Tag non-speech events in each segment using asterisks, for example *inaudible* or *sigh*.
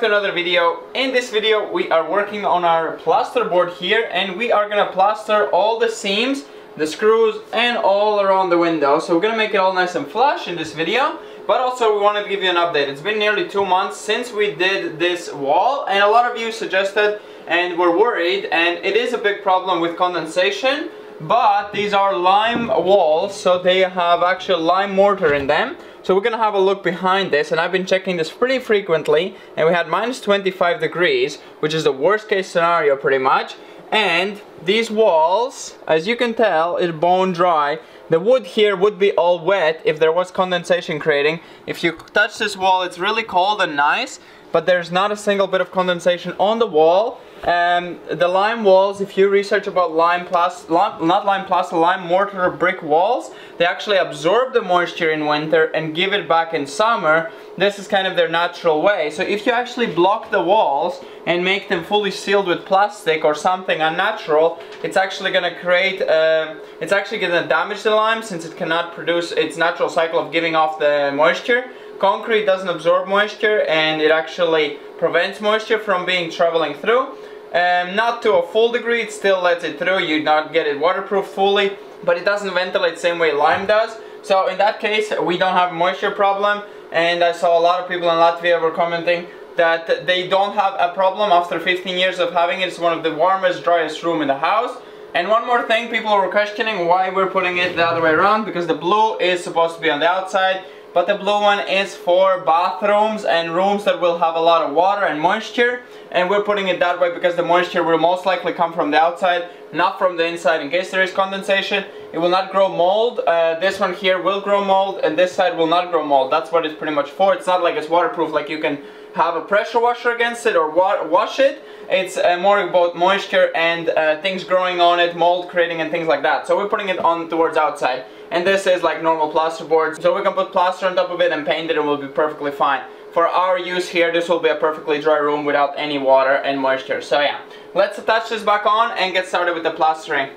to another video. In this video we are working on our plasterboard here and we are gonna plaster all the seams, the screws and all around the window. So we're gonna make it all nice and flush in this video. But also we wanted to give you an update. It's been nearly two months since we did this wall and a lot of you suggested and were worried and it is a big problem with condensation but these are lime walls so they have actual lime mortar in them so we're gonna have a look behind this and I've been checking this pretty frequently and we had minus 25 degrees which is the worst case scenario pretty much. And these walls as you can tell is bone dry. The wood here would be all wet if there was condensation creating. If you touch this wall it's really cold and nice but there's not a single bit of condensation on the wall um, the lime walls, if you research about lime plaster, not lime plaster, lime mortar brick walls, they actually absorb the moisture in winter and give it back in summer. This is kind of their natural way. So if you actually block the walls and make them fully sealed with plastic or something unnatural, it's actually going to create, uh, it's actually going to damage the lime since it cannot produce its natural cycle of giving off the moisture. Concrete doesn't absorb moisture and it actually prevents moisture from being traveling through. Um, not to a full degree, it still lets it through, you not get it waterproof fully, but it doesn't ventilate the same way lime does. So in that case, we don't have a moisture problem, and I saw a lot of people in Latvia were commenting that they don't have a problem after 15 years of having it. It's one of the warmest, driest room in the house. And one more thing, people were questioning why we're putting it the other way around, because the blue is supposed to be on the outside, but the blue one is for bathrooms and rooms that will have a lot of water and moisture. And we're putting it that way because the moisture will most likely come from the outside not from the inside. In case there is condensation it will not grow mold. Uh, this one here will grow mold and this side will not grow mold. That's what it's pretty much for. It's not like it's waterproof like you can have a pressure washer against it or wa wash it. It's uh, more about moisture and uh, things growing on it mold creating and things like that. So we're putting it on towards outside and this is like normal plasterboard so we can put plaster on top of it and paint it and it will be perfectly fine. For our use here this will be a perfectly dry room without any water and moisture. So yeah let's attach this back on and get started with the plastering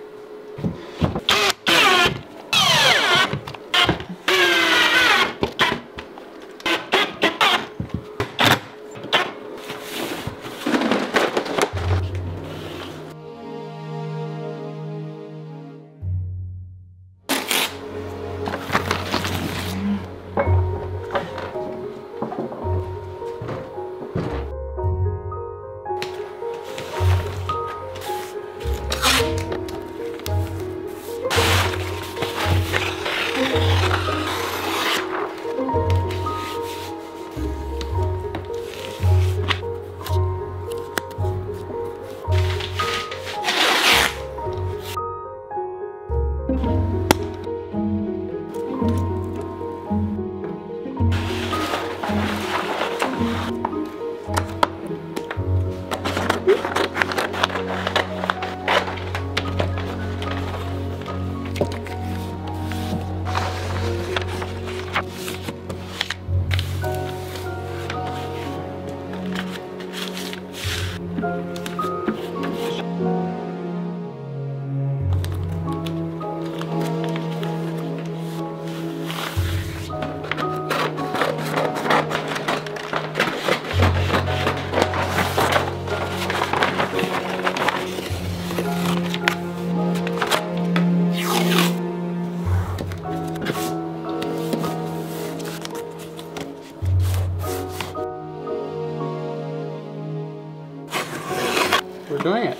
doing it.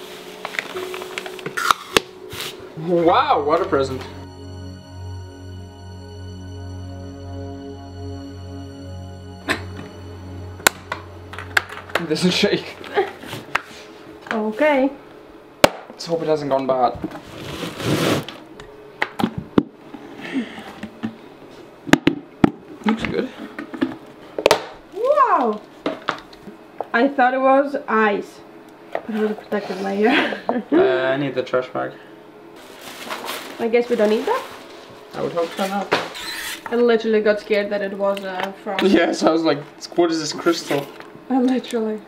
Wow, what a present. It *laughs* doesn't shake. okay. Let's hope it hasn't gone bad. Looks good. Wow! I thought it was ice. Put it a protective layer. *laughs* uh, I need the trash bag. I guess we don't need that? I would hope so not. I literally got scared that it was uh, from. *laughs* Yes, I was like, what is this crystal? I literally.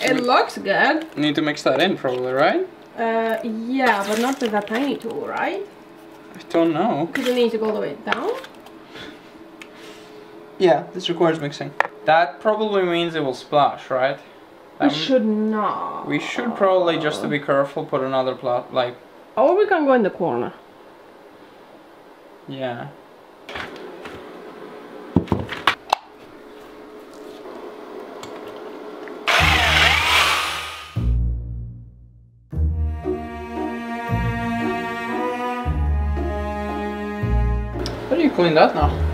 It looks good. Need to mix that in probably, right? Uh, yeah, but not with that tiny tool, right? I don't know. Because it needs to go all the way down? Yeah, this requires mixing. That probably means it will splash, right? We Um, should not. we should probably, just to be careful, put another plot, like, Or we can go in the corner. yeah. How do you clean that now?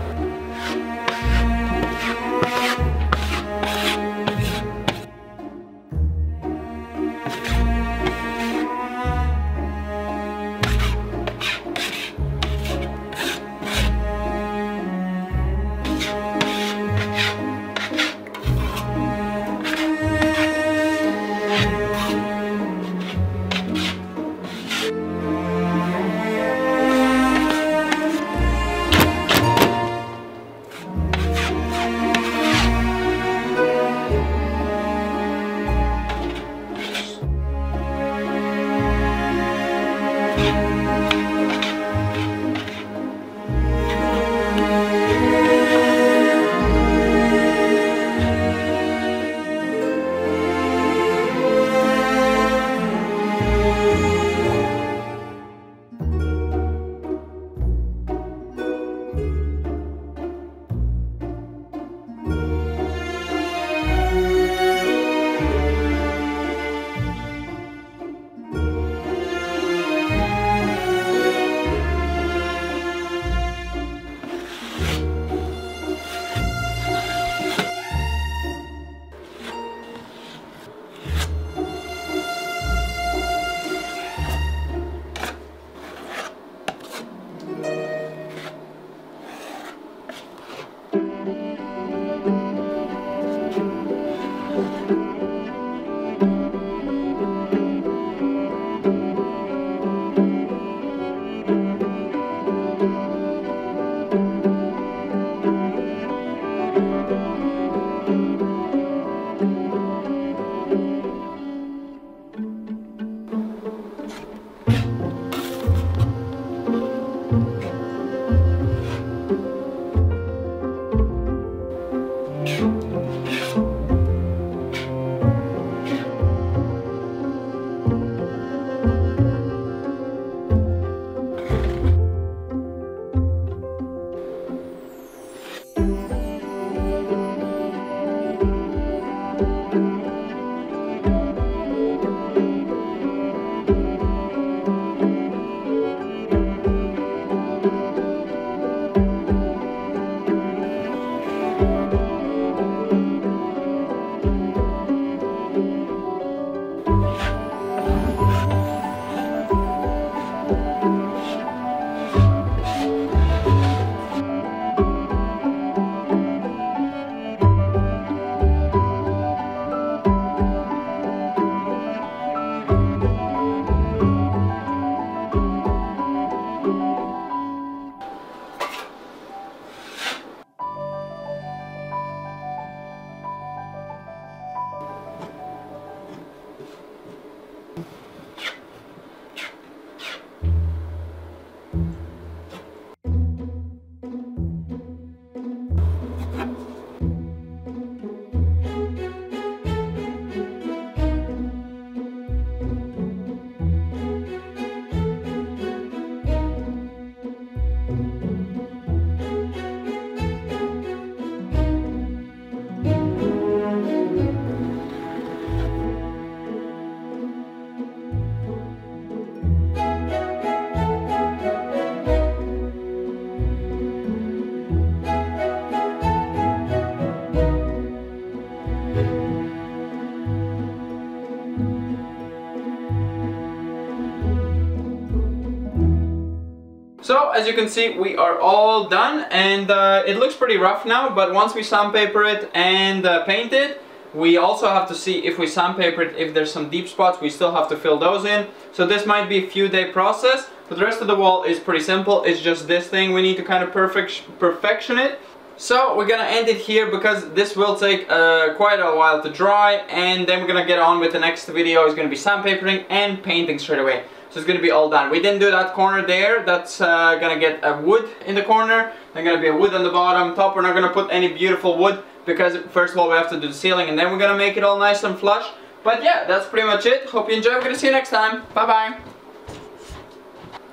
So as you can see we are all done and uh, it looks pretty rough now but once we sandpaper it and uh, paint it we also have to see if we sandpaper it if there's some deep spots we still have to fill those in. So this might be a few day process but the rest of the wall is pretty simple. It's just this thing. We need to kind of perfect perfection it. So we're gonna end it here because this will take uh, quite a while to dry and then we're gonna get on with the next video. It's gonna be sandpapering and painting straight away so it's gonna be all done. We didn't do that corner there. That's uh, gonna get a wood in the corner. There's gonna be a wood on the bottom. Top, we're not gonna put any beautiful wood because first of all we have to do the ceiling and then we're gonna make it all nice and flush. But yeah, that's pretty much it. Hope you enjoy. We're gonna see you next time. Bye bye.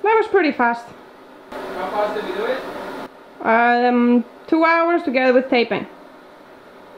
That was pretty fast. How fast did we do it? Um, two hours together with taping.